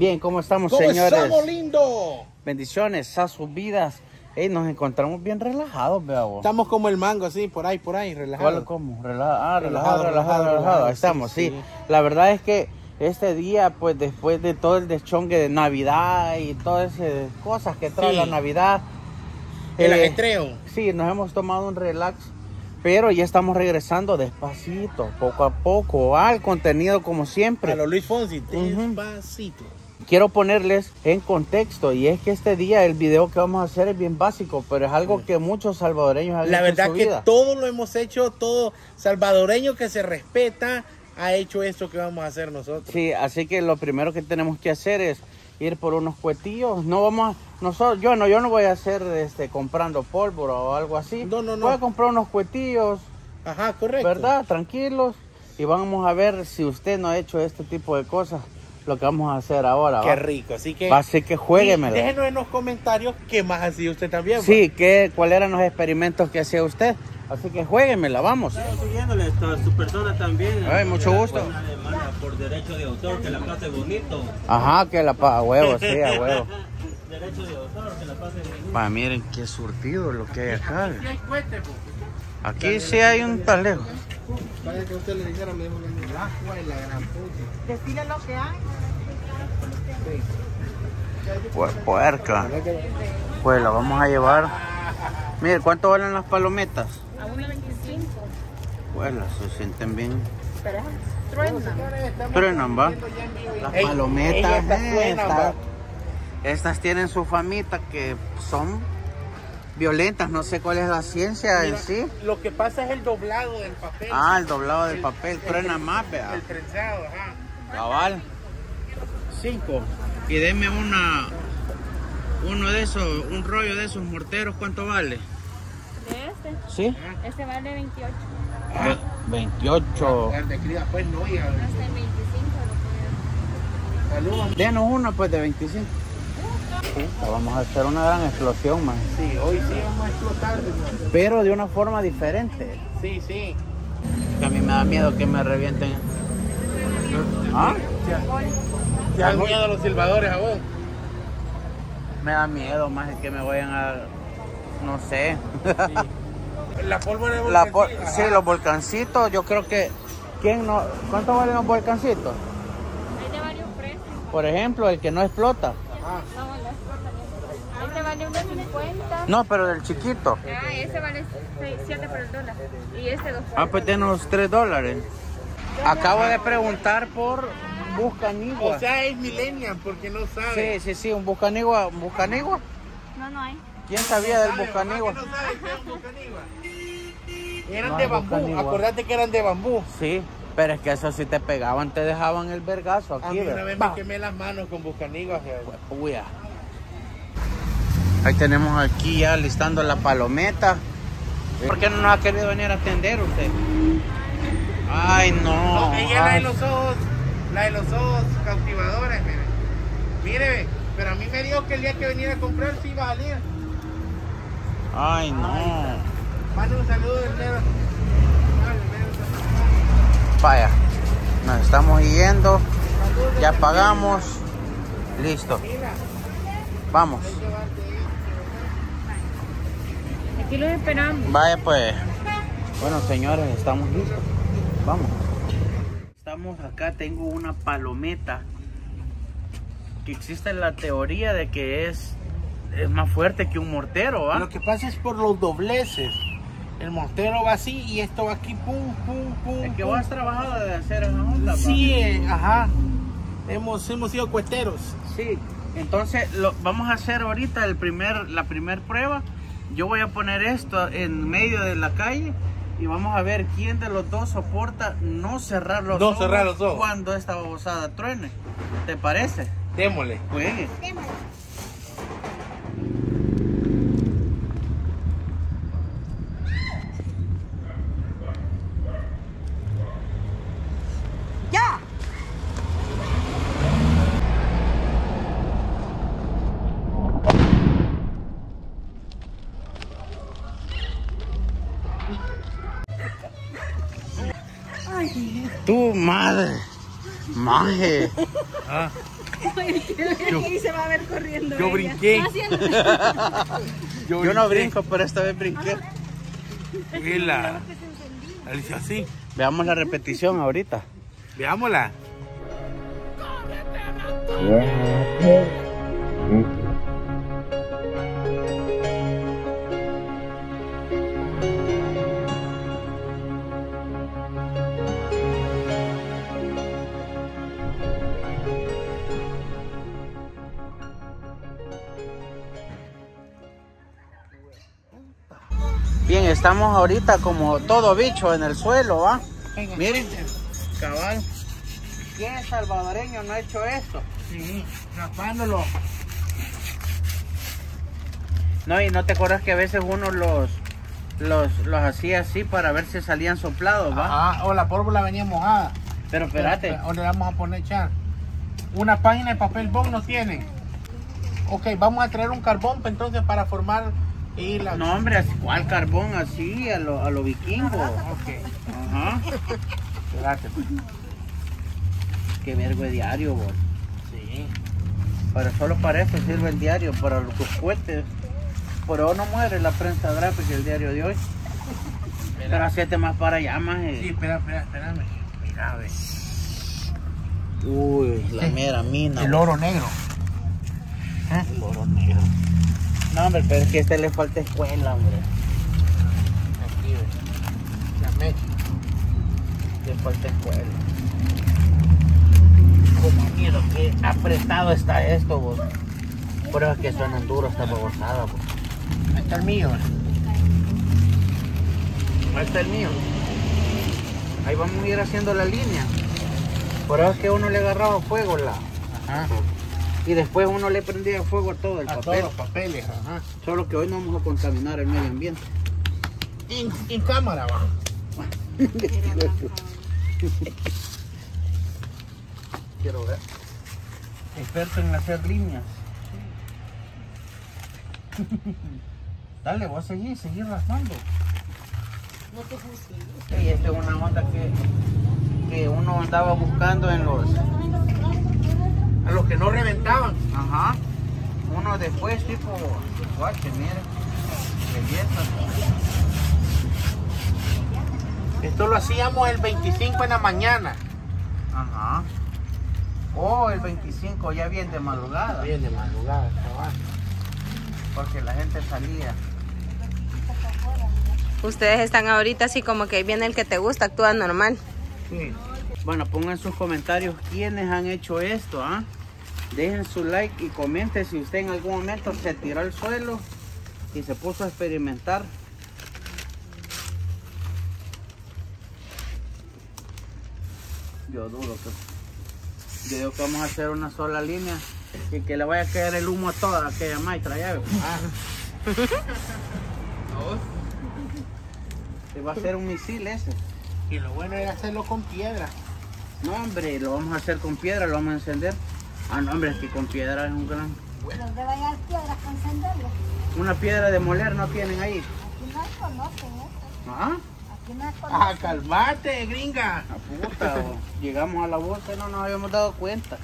Bien, ¿cómo estamos, ¿Cómo señores? estamos, lindo? Bendiciones a sus vidas. Ey, nos encontramos bien relajados, vea vos. Estamos como el mango, así, por ahí, por ahí, ¿Cuál, relajado. ¿Cómo? Ah, relajado, Relajado, relajado, relajado, relajado. Ahí estamos, sí, sí, sí. La verdad es que este día, pues después de todo el deschongue de Navidad y todas esas cosas que trae Sí. la Navidad, El eh, ajetreo. Sí, nos hemos tomado un relax, pero ya estamos regresando despacito, poco a poco, al contenido como siempre. A lo Luis Fonsi, despacito. Quiero ponerles en contexto y es que este día el video que vamos a hacer es bien básico, pero es algo que muchos salvadoreños han La hecho en verdad su que vida. todo lo hemos hecho, todo salvadoreño que se respeta ha hecho esto que vamos a hacer nosotros. Sí, así que lo primero que tenemos que hacer es ir por unos cuetillos. No vamos a, nosotros, yo no, yo no voy a hacer este comprando pólvora o algo así. No, no, no. Voy a comprar unos cuetillos, Ajá, correcto. ¿verdad? Tranquilos. Y vamos a ver si usted no ha hecho este tipo de cosas, lo que vamos a hacer ahora. Qué ¿va? rico, así que... Va a ser que jueguemela. Y déjenos en los comentarios qué más hacía usted también. Sí, ¿qué, ¿cuáles eran los experimentos que hacía usted? Así que jueguemela, vamos. siguiéndole a su persona también. Ay, mucho la gusto. por derecho de autor, que la pase bonito. Ajá, que la pa a huevo, sí, a huevo. Derecho de autor, que la pase bonito. Pa, miren qué surtido lo que hay acá. Sí hay po. Aquí sí hay un talejo. Vaya que usted le dijera, me dijo el agua y la gran puta. Decirle lo que hay. Pu- puerca. Pues la vamos a llevar. Mire, ¿cuánto valen las palometas? A 1.25. Pues las se sienten bien. Pero es truena. Truenan, va. Las Ey, palometas. ey, estas eh, truenan, estas tienen su famita que son violentas. No sé cuál es la ciencia en sí. Lo que pasa es el doblado del papel. Ah, el doblado del El- papel. el Truena más, vea. El trenzado, ajá. Cabal. Cinco. Y deme una. Uno de esos, un rollo de esos morteros, ¿cuánto vale? De este. ¿Sí? Este vale 28. Ve- 28. El de cría, pues no. Este 25. Saludos. Denos una pues de 25. Sí, vamos a hacer una gran explosión, man. Sí, hoy sí vamos a explotar. hermano. Pero de una forma diferente. Sí, sí. Que a mí me da miedo que me revienten. ¿Ah? ¿Te dan miedo a los silbadores a vos? Me da miedo más que me vayan a. No sé. La pólvora de volcancito, sí, ajá. los volcancitos, yo creo que. ¿Quién no? ¿Cuánto valen los volcancitos? Hay de varios precios. Por ejemplo, el que no explota. Ajá. No, las cortan. Este vale 1.50. No, pero del chiquito. Ah, ese vale 7 por el dólar. Y este 2 Ah, pues denos 3 dólares. Acabo de preguntar por Buscanigua. O sea, es millennial porque no sabe. sí, sí, sí, un Buscanigua. ¿Un Buscanigua? No, no hay. ¿Quién sabía del ¿Sabe, Buscanigua? que no sabe qué es un bucanigua? Eran No, de bambú, bucanigua. acordate que eran de bambú. Sí, pero es que eso si te pegaban, te dejaban el vergazo A aquí, mí una vez ¿verdad? me quemé las manos con ah. Ahí tenemos aquí ya listando la palometa. ¿Por qué no nos ha querido venir a atender usted? Ay, no. No, ella Ay. los ojos, la de los ojos cautivadores, mire. Mire, pero a mí me dijo que el día que viniera a comprar sí iba a salir. Ay, no. Mande un saludo del dedo. Vaya, nos estamos yendo. Ya pagamos. Listo. Vamos. Aquí los esperamos. Vaya pues. Bueno, señores, estamos listos. Vamos. Acá, tengo una palometa. Que existe la teoría de que es, es más fuerte que un mortero, ¿va? Lo que pasa es por los dobleces. El mortero va así y esto va aquí, pum, pum, pum. Es que pum. vos has trabajado de hacer esa onda. Sí, eh, ajá. Hemos, hemos sido cuesteros. Sí. Entonces, lo, vamos a hacer ahorita el primer, la primer prueba. Yo voy a poner esto en medio de la calle y vamos a ver quién de los dos soporta no cerrar los No ojos cerrar los ojos. cuando esta babosada truene. ¿Te parece? Démosle. Juegue. Maje. Ah. Yo- y se va a ver corriendo. Yo ella. brinqué. Yo no brinco, pero esta vez brinqué. Y la, la así. Veamos la repetición ahorita. Veámosla. Estamos ahorita como todo bicho en el suelo, ¿va? Venga. Miren, cabal. ¿Quién salvadoreño no ha hecho esto? Sí. No, y no te acuerdas que a veces uno los, los, los hacía así para ver si salían soplados, ¿va? Ajá, o la pólvora venía mojada. Pero espérate, O le vamos a poner echar. Una página de papel bond no tienen. Ok, vamos a traer un carbón entonces para formar y la. no hombre, así- ¿cuál carbón así? A lo, a lo vikingo. Ok, Ajá. espérate. pues. Qué vergo de diario, vos. Sí. Para solo para eso sirve el diario, para los cohetes. Por eso no muere la prensa gráfica el diario de hoy. Pero Espera. hacete más para allá, más. eh. Sí, espera, espera, espérame. Mira, ve. Uy, la mera mina. El oro negro. ¿Eh? El oro negro. No, hombre, pero es que a este le falta escuela, hombre. Aquí. La mecha. Le falta escuela. Como miedo, que apretado está esto, vos. Es que suenan duros esta babosada, vos. Ahí está el mío. Ahí está el mío. Ahí vamos a ir haciendo la línea. Por eso es que uno le agarraba fuego la. Ajá. Y después uno le prendía fuego a todo el A todos papel. los papeles. Ajá. Solo que hoy no vamos a contaminar el medio ambiente. En, en cámara, va. Quiero ver. Experto en hacer líneas. Dale, voy a seguir, seguir raspando. Sí, esta es una onda que, que uno andaba buscando en los. A los que no reventaban. Ajá. Uno después, tipo. Guache. Belleza. Esto lo hacíamos el 25 en la mañana. Ajá. Oh, el 25 ya bien de madrugada. Bien de madrugada, chaval. Porque la gente salía. Ustedes están ahorita así como que viene el que te gusta, actúa normal. Sí. Bueno, pongan sus comentarios quiénes han hecho esto, ¿ah? Dejen su like y comenten si usted en algún momento se tiró al suelo y se puso a experimentar. Yo dudo que. Yo digo que vamos a hacer una sola línea y que le vaya a caer el humo a toda aquella maestra llave. Se va a hacer un misil ese. Y lo bueno era hacerlo con piedra. No, hombre, lo vamos a hacer con piedra, lo vamos a encender. Ah, no, hombre, es que con piedra es un gran. ¿Dónde vayan piedras para encenderlo? Una piedra de moler no tienen ahí. Aquí no conocen eso. ¿Ah? Aquí no Ah, conocen. calmate, gringa. A puta, o- llegamos a la bolsa y no nos habíamos dado cuenta.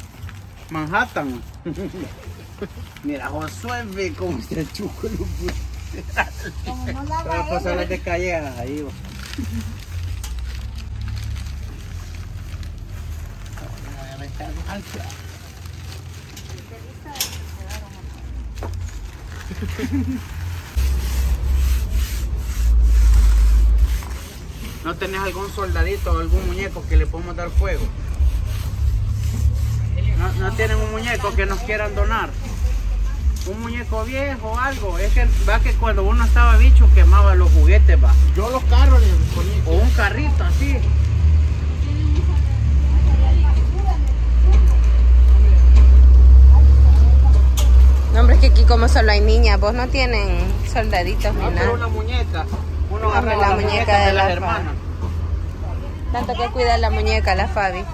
Manhattan. Mira, Josué ve cómo el chuco. lo puse. Como no la pasar él, las de callejas ahí. va. Voy a aventar al plato. ¿No tenés algún soldadito o algún muñeco que le podamos dar fuego? ¿No, no tienen un muñeco que nos quieran donar? Un muñeco viejo o algo. Es que va que cuando uno estaba bicho quemaba los juguetes, va. Yo los carros les ponía. O un carrito así. No, hombre, es que aquí como solo hay niñas, vos no tienen soldaditos ni No, pero una nada. muñeca. Uno agarraba la la muñeca muñeca de de las la hermanas. Tanto que cuida la muñeca, la Fabi.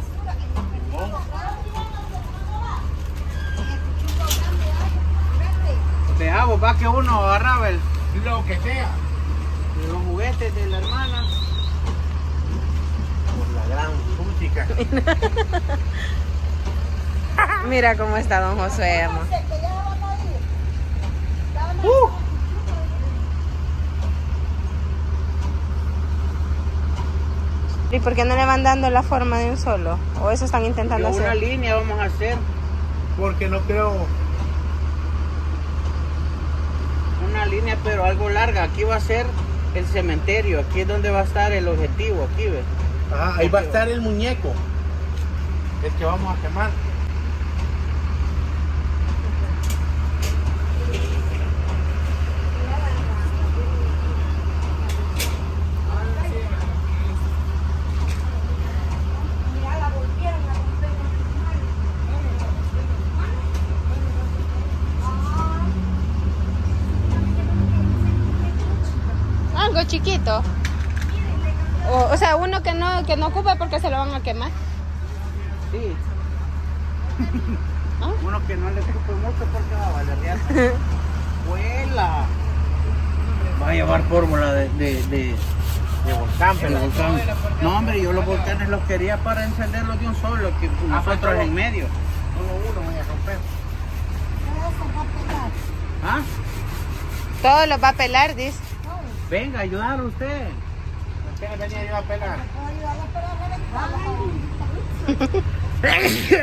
Vea, vos va que uno agarraba el, Lo que sea. los juguetes de la hermana. Por la gran música. Mira cómo está don Josué, amor. ¿Y por qué no le van dando la forma de un solo? ¿O eso están intentando Una hacer? línea vamos a hacer. Porque no creo. Una línea, pero algo larga. Aquí va a ser el cementerio. Aquí es donde va a estar el objetivo. Aquí, ¿ves? Ah, ahí va a estar el muñeco. El que vamos a quemar. Algo chiquito. O, o sea, uno que no, que no ocupe porque se lo van a quemar. Sí. ¿Ah? Uno que no le ocupe mucho porque va a valer. ¡Vuela! Va a llevar fórmula de, de, de, De volcán, pero. volcán. No, hombre, yo los volcanes los quería para encenderlos de un solo, que nosotros pero- en medio. Solo uno voy a romper. ¿Ah? Todo lo va a pelar, dice. Venga, ayudar a usted. Apenas venía yo a pelar.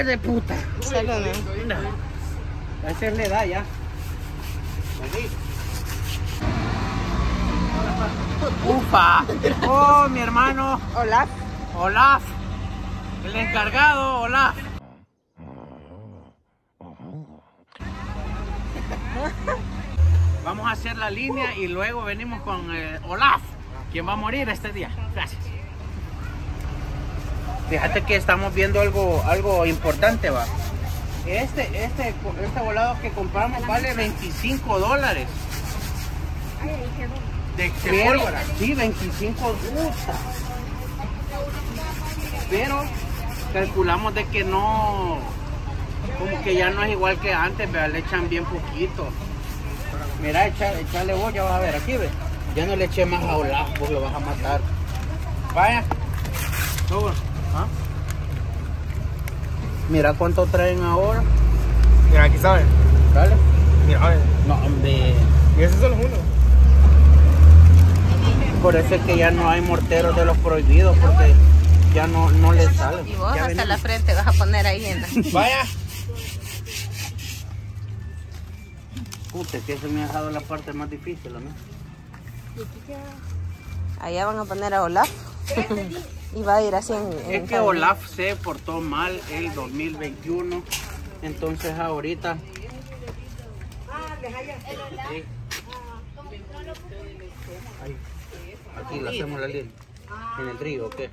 de puta! Solo no. Esa es la edad ya. Vení. ¡Ufa! ¡Oh, mi hermano! Hola. Olaf. El encargado, Olaf. Vamos a hacer la línea y luego venimos con eh, Olaf, quien va a morir este día. Gracias. Fíjate que estamos viendo algo, algo importante, va. Este, este, este volado que compramos vale 25 dólares. De, Pero, sí, 25 puta. Pero calculamos de que no, como que ya no es igual que antes, vea, le echan bien poquito. Mira, echa, echale vos, ya vas a ver aquí, ve. Ya no le eché más a Olaf, vos lo vas a matar. Vaya. Toma. ¿Ah? Mira cuánto traen ahora. Mira, aquí saben. Dale. Mira, a ver. No, hombre. Y ese solo es uno. Por eso es que ya no hay morteros de los prohibidos, porque ya no, no les salen. Y vos Ya hasta venimos. la frente vas a poner ahí en la... Vaya. Puta, que se me ha dejado la parte más difícil, ¿no? Allá van a poner a Olaf. y va a ir así en... en Es que Olaf se portó mal el 2021, entonces ahorita... Sí. Ahí. Aquí le hacemos la línea. En el río, ¿o qué?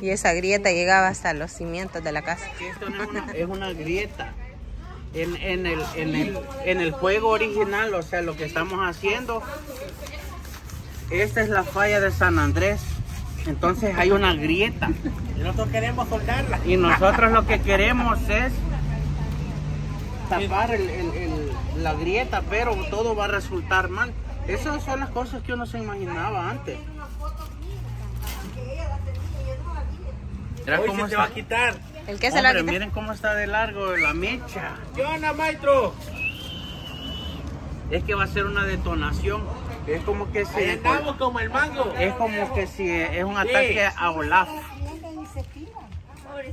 Y esa grieta llegaba hasta los cimientos de la casa. esto no es una, es una grieta. En, en el, en, el, en el juego original, o sea, lo que estamos haciendo, esta es la falla de San Andrés. Entonces hay una grieta. Y nosotros queremos soldarla. Y nosotros lo que queremos es tapar el- el- el- la grieta, pero todo va a resultar mal. Esas son las cosas que uno se imaginaba antes. Mira Hoy cómo se te va a quitar. ¿El que se la Hombre, quita? miren cómo está de largo la mecha. ¿Qué onda, maestro? Es que va a ser una detonación. Es como que si andamos como el mango. es como que si es un ataque a Olaf.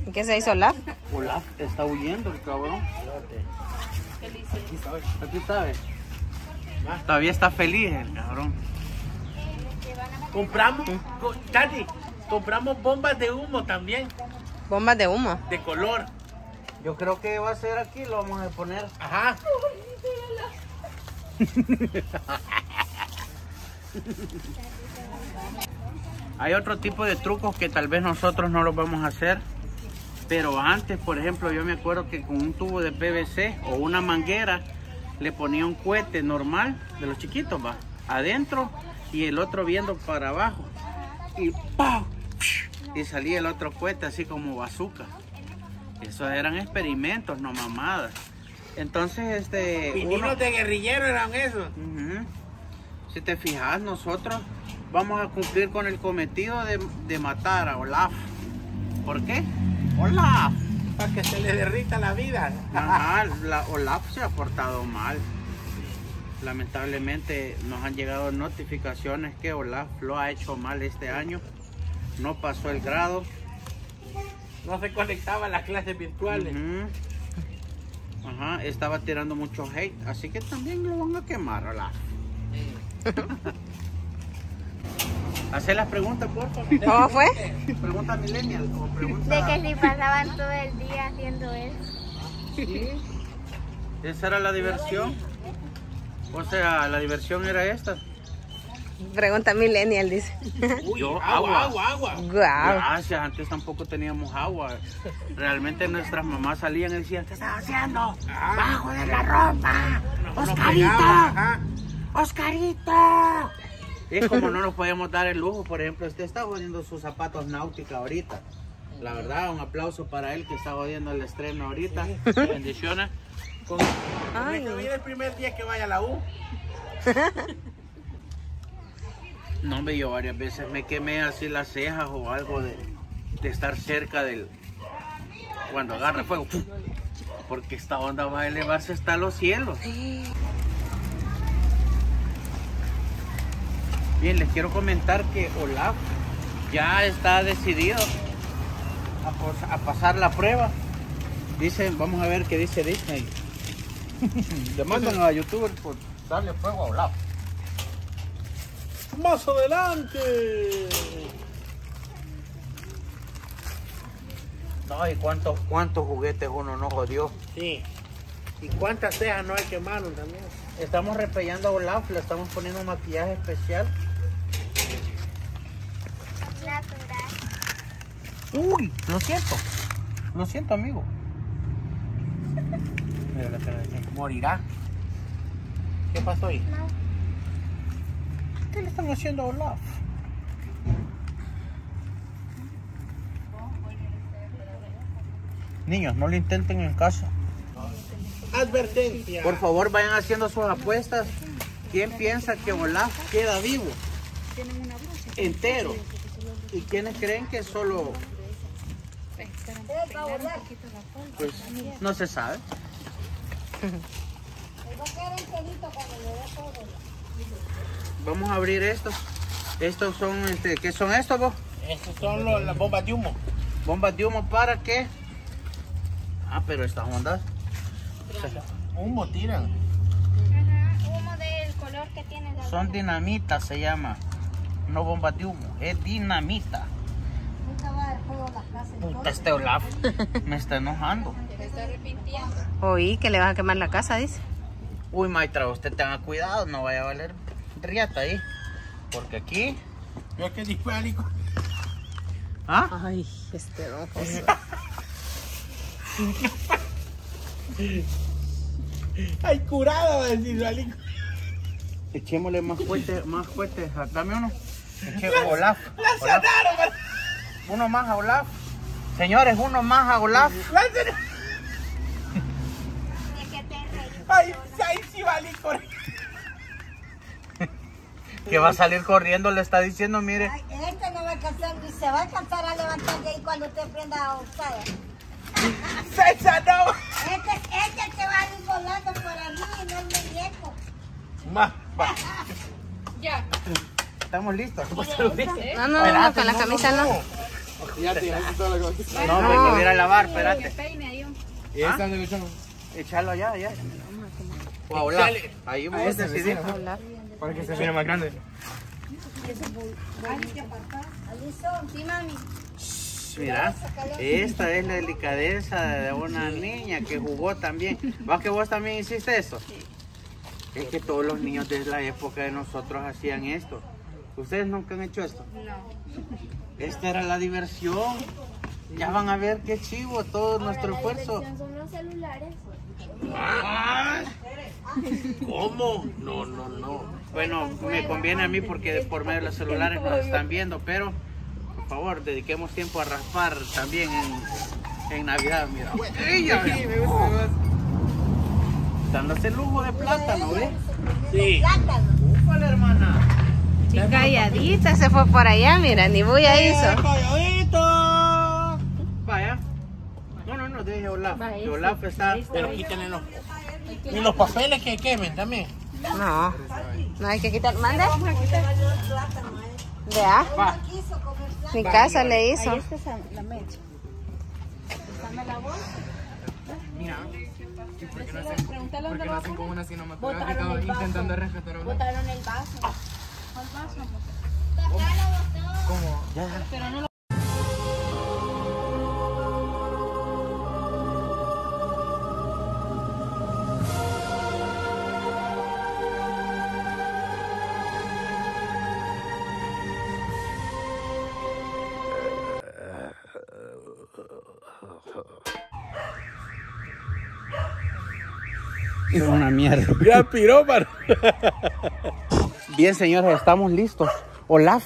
¿Y qué se hizo Olaf? Olaf está huyendo el cabrón. Aquí sabes. Todavía está feliz el cabrón. Compramos, co- Tati, compramos bombas de humo también, Bombas de humo. de color. Yo creo que va a ser aquí, lo vamos a poner. Ajá. Hay otro tipo de trucos que tal vez nosotros no los vamos a hacer. Pero antes, por ejemplo, yo me acuerdo que con un tubo de PVC o una manguera le ponía un cohete normal de los chiquitos, va, adentro y el otro viendo para abajo. Y ¡pau! Y salía el otro cohete así como bazooka. Esos eran experimentos, no mamadas. Entonces, este. uno- Pininos de guerrillero eran esos. Si te fijas, nosotros vamos a cumplir con el cometido de, de matar a Olaf. ¿Por qué? Olaf. Para que se le derrita la vida. Ajá, la Olaf se ha portado mal. Lamentablemente nos han llegado notificaciones que Olaf lo ha hecho mal este año. No pasó el grado. No se conectaba a las clases virtuales. Ajá, estaba tirando mucho hate, así que también lo van a quemar, Olaf. Hacer las preguntas, por favor. ¿Cómo fue? Pregunta millennial o pregunta... De que si pasaban todo el día haciendo eso. Sí. Esa era la diversión. O sea, la diversión era esta. Pregunta millennial, dice. Uy, Yo, agua, agua. agua. Gracias, antes tampoco teníamos agua. Realmente nuestras mamás salían y decían, ¿qué estás haciendo? ¡Bajo de la ropa! ¡Oscarito! ¡Oscarito! Es como no nos podemos dar el lujo, por ejemplo, usted está jodiendo sus zapatos náutica ahorita. La verdad, un aplauso para él que está jodiendo el estreno ahorita. Bendiciones. Con- el primer día que vaya a la U. No, hombre, yo varias veces me quemé así las cejas o algo de, de estar cerca del... Cuando agarra fuego. ¡pum! Porque esta onda va a elevarse hasta los cielos. Bien, les quiero comentar que Olaf ya está decidido a, pasar la prueba. Dicen, vamos a ver qué dice Disney. Demandan a youtubers por darle fuego a Olaf. Más adelante. No, y cuántos, cuántos juguetes uno no jodió. Sí. ¿Y cuántas cejas no hay quemaron también? Estamos repellando a Olaf, le estamos poniendo un maquillaje especial. Natural. Uy, lo siento. Lo siento, amigo. Mira la cara de quién. Morirá. ¿Qué pasó ahí? ¿Qué le están haciendo a Olaf? Niños, no lo intenten en casa. Advertencia. Por favor, vayan haciendo sus apuestas. ¿Quién piensa que Olaf queda vivo? Entero. ¿Y quiénes creen que solo... Pues no se sabe. Vamos a abrir estos. Estos son, este, ¿qué son estos vos? Esas son los- las bombas de humo. Bombas de humo para qué? Ah, pero estas ondas Humo tiran. Ajá, humo del color que tiene la son dinamita, se llama. No bombas de humo, es dinamita. Puta, este Olaf me está enojando. Oí que le vas a quemar la casa, dice. Uy, maestra, usted tenga cuidado, no vaya a valer riata ahí. Porque aquí. Yo que dispálico. ¿Ah? Ay, este don José. Ay, curado, va a decir. Echémosle más fuerte, más fuerte. Dame uno. Eche Olaf. Uno más a Olaf. Señores, uno más a Olaf. ¡La Que va a salir corriendo, le está diciendo, mire. Ay, este no va a alcanzar, ni se va a alcanzar a levantar de ahí cuando usted prenda a usar. ¡Se sanó! Este, este te va a ir volando por a mí, no el muñeco. Ma, va. Estamos listos. No, no, no, con la camisa no. No, me voy a ir a lavar, espérate. ¿Y esta dónde lo echamos? Échalo allá, allá. O a Olaf. Ahí vos este decidís. Para que se mire más grande. Sí, mami. Mira, esta es la delicadeza de una niña que jugó también. ¿Vas que vos también hiciste eso? Es que todos los niños de la época de nosotros hacían esto. ¿Ustedes nunca han hecho esto? No. Esta era la diversión. Ya van a ver qué chivo todo nuestro esfuerzo. Son los celulares. ¿Cómo? No, no, no. Bueno, me conviene a mí porque por medio de los celulares nos están viendo, pero por favor, dediquemos tiempo a raspar también en, en Navidad. Mira, ella, dándose el lujo de plátano, ¿ves? Sí. Plátano. Ufale, hermana. Y calladita se fue por allá, mira, ni bulla hizo. Vaya. No, no, no, dije Olaf. Este. Olaf está. Pero quítenle los... Y los papeles que quemen también. No. No hay que quitar. ¿Mande? Vea. Va. Mi casa le hizo. Ahí está la mecha. Dame la bolsa. Mira, ¿y por qué no hacen, Pregúntale por dónde qué va no a hacen como poner. una vaso. intentando rescatar a una? Botaron el vaso. ¿Cuál vaso? amor? Como Pero no lo... Es una mierda. Ya pirómano. Bien, señores, estamos listos. Olaf.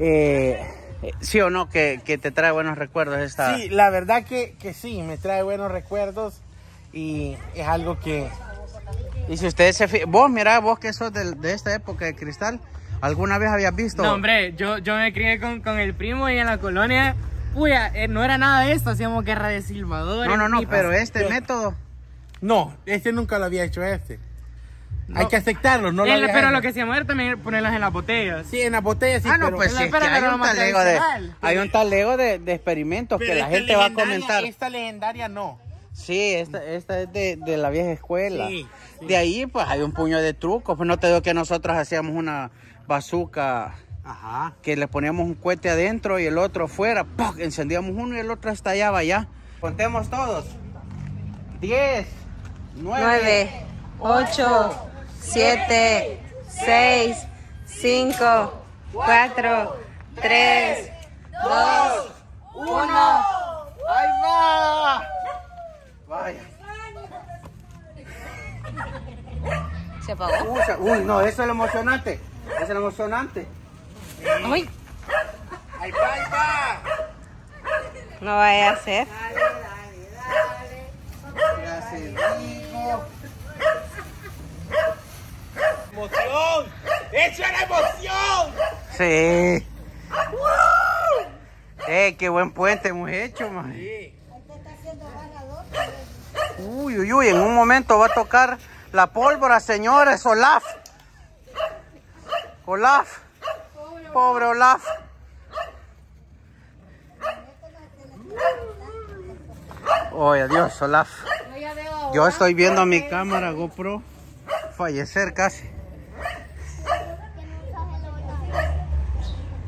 Eh, ¿Sí o no que, que te trae buenos recuerdos esta? Sí, la verdad que, que sí, me trae buenos recuerdos y es algo que... Y si ustedes se fijan, vos, mira, vos que sos de, de esta época de cristal, ¿alguna vez habías visto? No, hombre, yo, yo me crié con, con el primo y en la colonia, puya, eh, no era nada de esto, hacíamos guerra de silbadores. no, no, no, pero este Yo- método. No, este nunca lo había hecho este. No. Hay que aceptarlo, no lo El- había pero hecho. lo que hacíamos era también ponerlas en las botellas. Sí, en las botellas sí, ah, no, pero... pues la- sí, es que hay un talego de, hay un talego de, de experimentos pero que la gente va a comentar. Esta legendaria no. Sí, esta, esta es de, de la vieja escuela. Sí, sí. De ahí, pues hay un puño de trucos. Pues no te digo que nosotros hacíamos una bazooka Ajá. que le poníamos un cohete adentro y el otro afuera. Encendíamos uno y el otro estallaba ya. Contemos todos. 10, 9, 9, 8, 7, 6, 5, 4, 3, 2, 1. ¡Ahí va! Vaya. Se apagó. Uy, no, eso es lo emocionante. Eso es lo emocionante. Uy, ¡Ahí va, ahí va! no vaya a ser. Ya se dijo. ¡Emoción! ¡Eso era emoción! Sí. Eh, qué buen puente hemos hecho, man. Uy, uy, uy, en un momento va a tocar la pólvora, señores, Olaf. Olaf. Pobre Olaf. Oye, adiós, Olaf. Yo estoy viendo a mi cámara GoPro fallecer casi.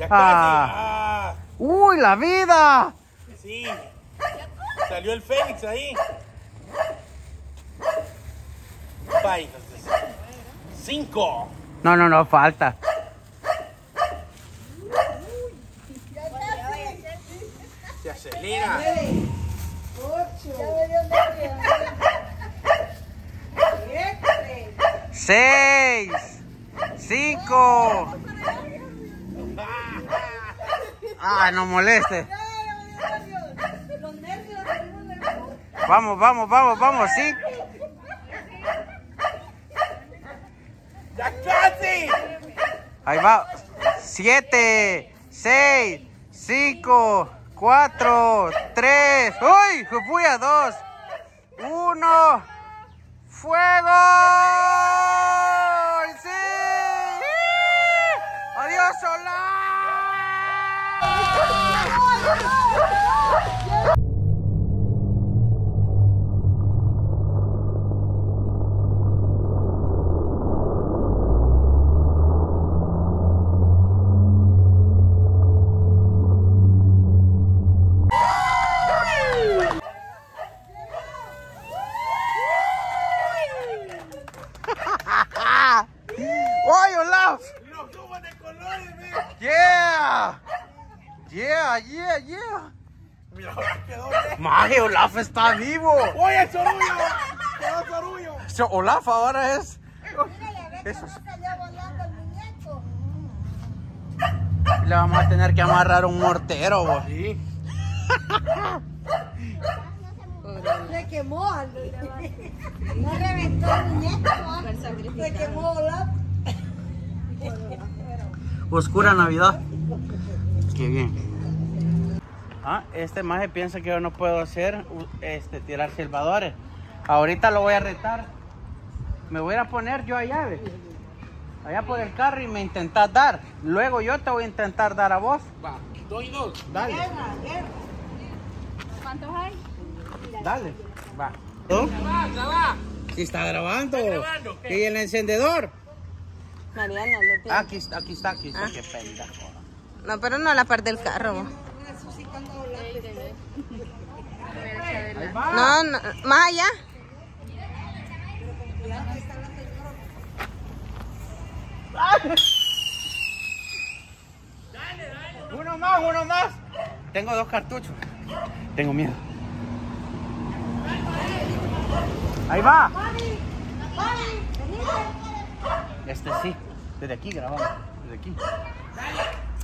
Ya casi. Ah. Ah, ¡Uy, la vida! sí. Salió el Fénix ahí. Bye. Cinco. No, no, no, falta. Se acelera. Seis, cinco. Ah, no moleste. Vamos, vamos, vamos, vamos, sí. ¡Ya casi! Ahí va. Siete, seis, cinco, cuatro, tres. ¡Uy! ¡Fui a dos! ¡Uno! ¡Fuego! ¡Sí! ¡Adiós, Solá! ¡Oye, Olaf! Los tubos de colores, ve. ¡Yeah! ¡Yeah, yeah, yeah! Mira, ahora quedó bien. ¡Maje, Olaf está vivo! ¡Oye, Sorullo! ¡Quedó So, Olaf ahora es... Eso es- Salió volando el muñeco. Le vamos a tener que amarrar un mortero, vos. Sí. Se quemó. No reventó el muñeco. ¿ah? Se quemó volando. Oscura Navidad. Qué bien. Ah, este maje piensa que yo no puedo hacer este tirar silbadores. Ahorita lo voy a retar. Me voy a poner yo allá, ve. Allá por el carro y me intentás dar. Luego yo te voy a intentar dar a vos. Va, dos y dos. Dale, ¿Cuántos hay? dale. Va. Sí está grabando. ¿Y el encendedor? Mariana lo tiene. Aquí está, aquí está, aquí está. Ah. Qué pendejo. No, pero no la parte del carro. No, no, más allá. Uno más, uno más. Tengo dos cartuchos. Tengo miedo. Ahí va. Este sí. Desde aquí grabamos. Desde aquí.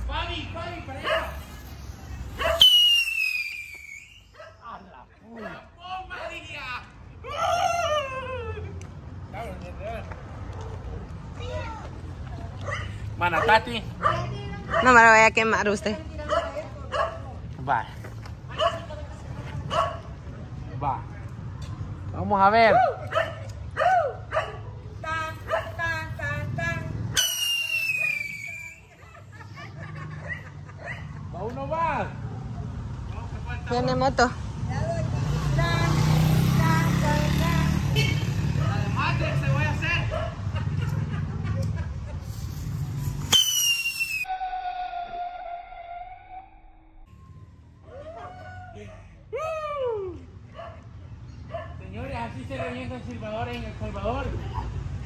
Fabi, Fabi, para allá. Mana, Tati. No me lo vaya a quemar usted. Va. Va. Vamos a ver. Va uno más. Viene moto. Señores, así se silbadores en El Salvador.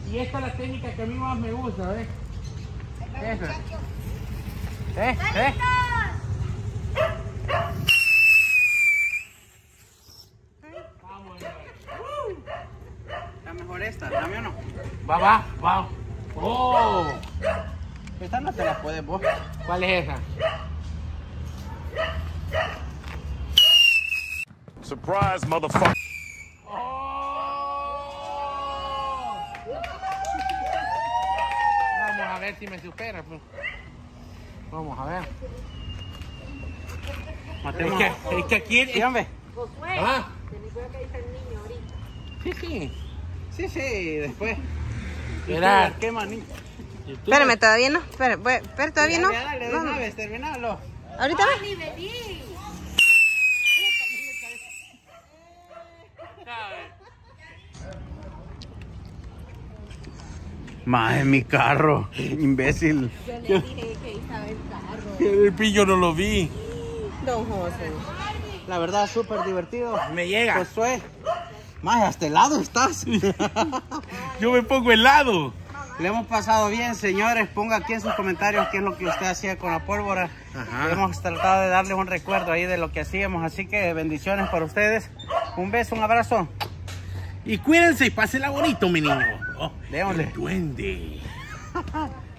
Y esta es la técnica que a mí más me gusta, ¿ves? Esa. ¿Eh? ¿Eh? Está mejor esta, dame o no. Va, va, va. ¡Oh! Esta no te la puedes vos. ¿Cuál es esa? Surprise, motherfucker. Vamos a pues. Vamos a ver. Es que, es que aquí... Sí, hombre. Ah. Sí, sí. Sí, sí, después. Era- ¿Qué manito? Espérame, todavía no. Espera, todavía no. Dale, dale, de No, una no. vez, terminalo. Ahorita. Más en mi carro, imbécil. El pillo no lo vi. Don José. La verdad, súper divertido. Me llega. Pues fue. Más hasta el lado estás. Yo me pongo helado. Le hemos pasado bien, señores. Ponga aquí en sus comentarios qué es lo que usted hacía con la pólvora. Ajá. Hemos tratado de darle un recuerdo ahí de lo que hacíamos. Así que bendiciones para ustedes. Un beso, un abrazo. Y cuídense y pásenla bonito, mi niño. Oh, Démosle. el duende.